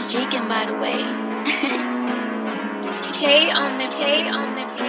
It's Jieken, by the way. K on the K on the K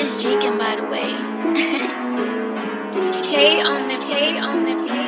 It's Jieken, by the way. K on the K on the K